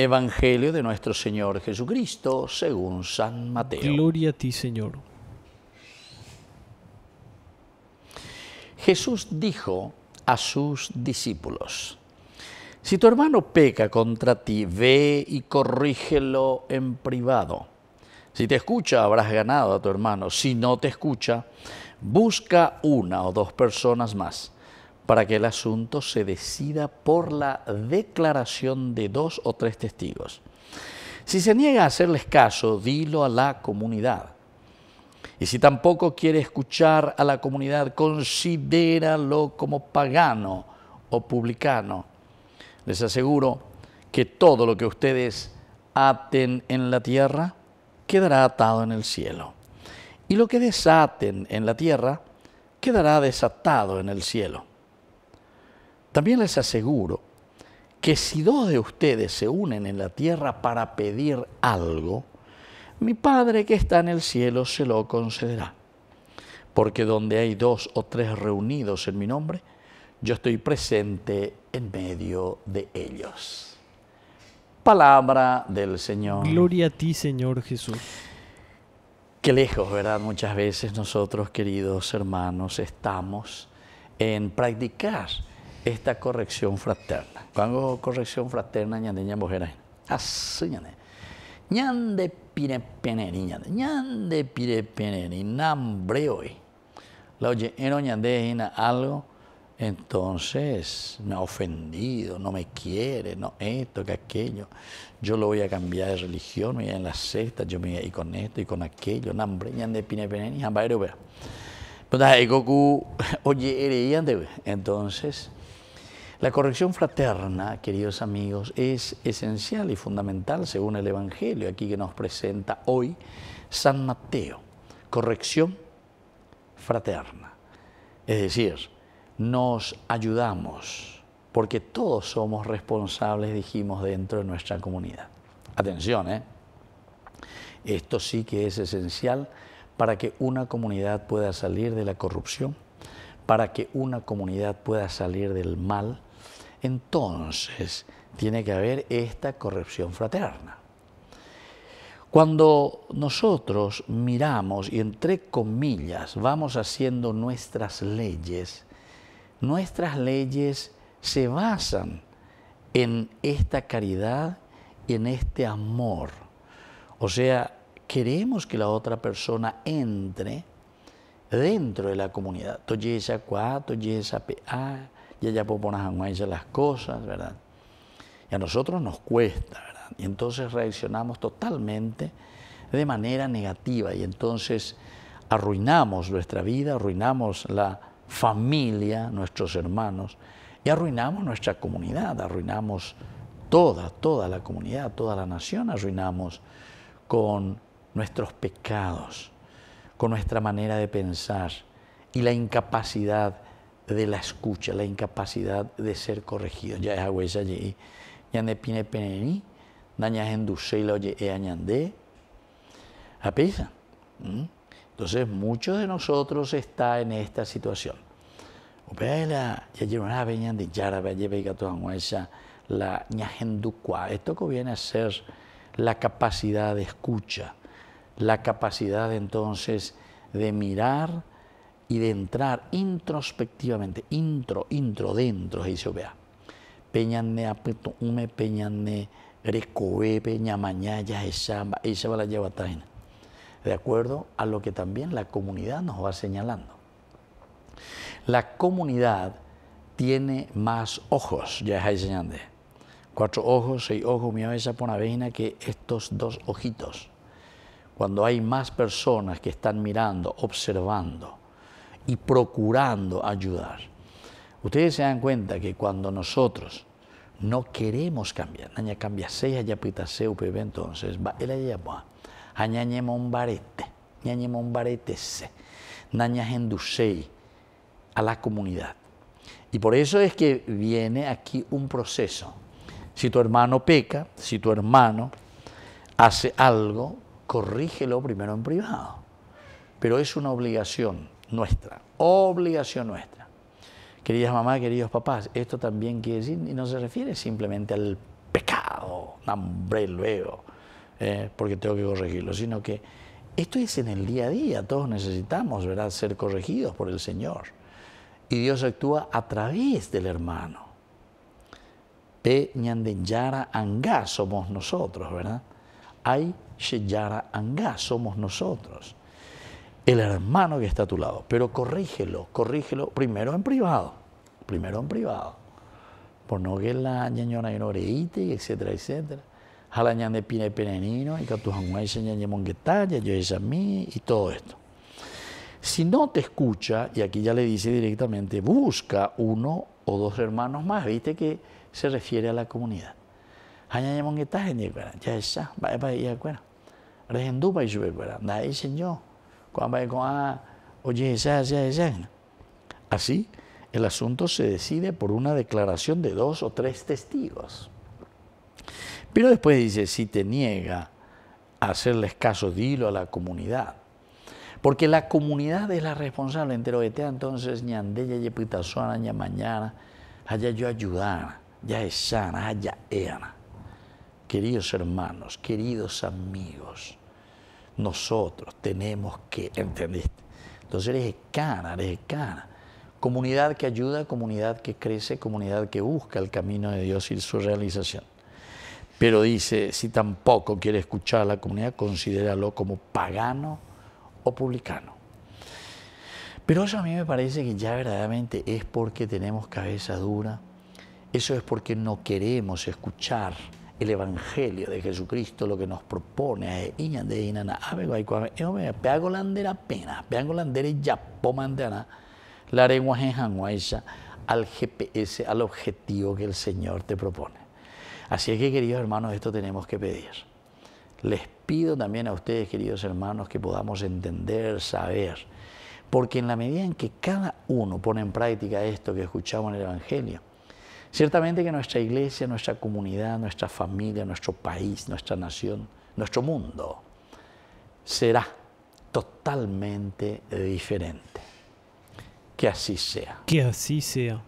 Evangelio de nuestro Señor Jesucristo según San Mateo. Gloria a ti, Señor. Jesús dijo a sus discípulos, si tu hermano peca contra ti, ve y corrígelo en privado. Si te escucha, habrás ganado a tu hermano. Si no te escucha, busca una o dos personas más para que el asunto se decida por la declaración de dos o tres testigos. Si se niega a hacerles caso, dilo a la comunidad. Y si tampoco quiere escuchar a la comunidad, considéralo como pagano o publicano. Les aseguro que todo lo que ustedes aten en la tierra quedará atado en el cielo. Y lo que desaten en la tierra quedará desatado en el cielo. También les aseguro que si dos de ustedes se unen en la tierra para pedir algo, mi Padre que está en el cielo se lo concederá. Porque donde hay dos o tres reunidos en mi nombre, yo estoy presente en medio de ellos. Palabra del Señor. Gloria a ti, Señor Jesús. Qué lejos, ¿verdad? Muchas veces nosotros, queridos hermanos, estamos en practicar esta corrección fraterna. Cuando corrección fraterna, ñande ñambojera. Así, ñande. Ñande pire peneri, ñande. Ñande pire peneri, nambre hoy. La oye, ñande algo, entonces me ha ofendido, no me quiere, no esto, que aquello. Yo lo voy a cambiar de religión, voy a en la secta, yo me voy a ir con esto y con aquello. Nambre, ñande pire peneri, jambaero, vea. Oye, entonces, la corrección fraterna, queridos amigos, es esencial y fundamental según el Evangelio aquí que nos presenta hoy San Mateo. Corrección fraterna. Es decir, nos ayudamos porque todos somos responsables, dijimos, dentro de nuestra comunidad. Atención, ¿eh? Esto sí que es esencial para que una comunidad pueda salir de la corrupción, para que una comunidad pueda salir del mal, entonces tiene que haber esta corrección fraterna. Cuando nosotros miramos y entre comillas vamos haciendo nuestras leyes, nuestras leyes se basan en esta caridad y en este amor. O sea, queremos que la otra persona entre dentro de la comunidad. Toye esa toye esa y ella puede poner a las cosas, ¿verdad? Y a nosotros nos cuesta, ¿verdad? Y entonces reaccionamos totalmente de manera negativa y entonces arruinamos nuestra vida, arruinamos la familia, nuestros hermanos, y arruinamos nuestra comunidad, arruinamos toda, toda la comunidad, toda la nación, arruinamos con nuestros pecados, con nuestra manera de pensar y la incapacidad de la escucha, la incapacidad de ser corregido. Ya es agüesa allí. Ya ne pine peneni, daña enduse y lo oye e añande. A pesa. Entonces, muchos de nosotros está en esta situación. ya lleva una veña de yara, ya vega toda la ñajenducua. Esto que viene a ser la capacidad de escucha, la capacidad entonces de mirar y de entrar introspectivamente, intro, intro, dentro, dice vea. Peñane apeto ume peñane recoe peña mañaya esa la lleva De acuerdo a lo que también la comunidad nos va señalando. La comunidad tiene más ojos, ya es señalando. Cuatro ojos, seis ojos, mi esa por una que estos dos ojitos. Cuando hay más personas que están mirando, observando, y procurando ayudar. Ustedes se dan cuenta que cuando nosotros no queremos cambiar, naña cambia seis allá pita entonces va el allá va, añañemos un barete, ñañemos un barete se, naña a la comunidad. Y por eso es que viene aquí un proceso. Si tu hermano peca, si tu hermano hace algo, corrígelo primero en privado. Pero es una obligación nuestra, obligación nuestra. Queridas mamás, queridos papás, esto también quiere decir, y no se refiere simplemente al pecado hambre luego, eh, porque tengo que corregirlo, sino que esto es en el día a día, todos necesitamos ¿verdad? ser corregidos por el Señor. Y Dios actúa a través del hermano. Pe ñandeyara anga somos nosotros, ¿verdad? Ay sheyara anga somos nosotros. El hermano que está a tu lado. Pero corrígelo, corrígelo primero en privado. Primero en privado. Por no que la ñañona inoreite, etcétera, etcétera. Jala de pine penenino, y tu ñañe monguetalla, yo es a mí, y todo esto. Si no te escucha, y aquí ya le dice directamente, busca uno o dos hermanos más, viste que se refiere a la comunidad. Hanya yang kita hanya kuera, ya esa, bae bae ya kuera. Rehendu bae sube kuera, na ese señor, cuando bae con oye esa, esa, esa. Así, el asunto se decide por una declaración de dos o tres testigos. Pero después dice, si te niega a hacerles caso, dilo a la comunidad. Porque la comunidad es la responsable entero de entonces ñande ya yepitazuana ña mañana, haya yo ayudar, ya es sana, haya era. Queridos hermanos, queridos amigos, nosotros tenemos que, ¿entendiste? Entonces eres cara, eres cara. Comunidad que ayuda, comunidad que crece, comunidad que busca el camino de Dios y su realización. Pero dice, si tampoco quiere escuchar a la comunidad, considéralo como pagano o publicano. Pero eso a mí me parece que ya verdaderamente es porque tenemos cabeza dura, eso es porque no queremos escuchar el Evangelio de Jesucristo, lo que nos propone es pena, la lengua al GPS, al objetivo que el Señor te propone. Así es que, queridos hermanos, esto tenemos que pedir. Les pido también a ustedes, queridos hermanos, que podamos entender, saber, porque en la medida en que cada uno pone en práctica esto que escuchamos en el Evangelio, ciertamente que nuestra iglesia, nuestra comunidad, nuestra familia, nuestro país, nuestra nación, nuestro mundo, será totalmente diferente. Que así sea. Que así sea.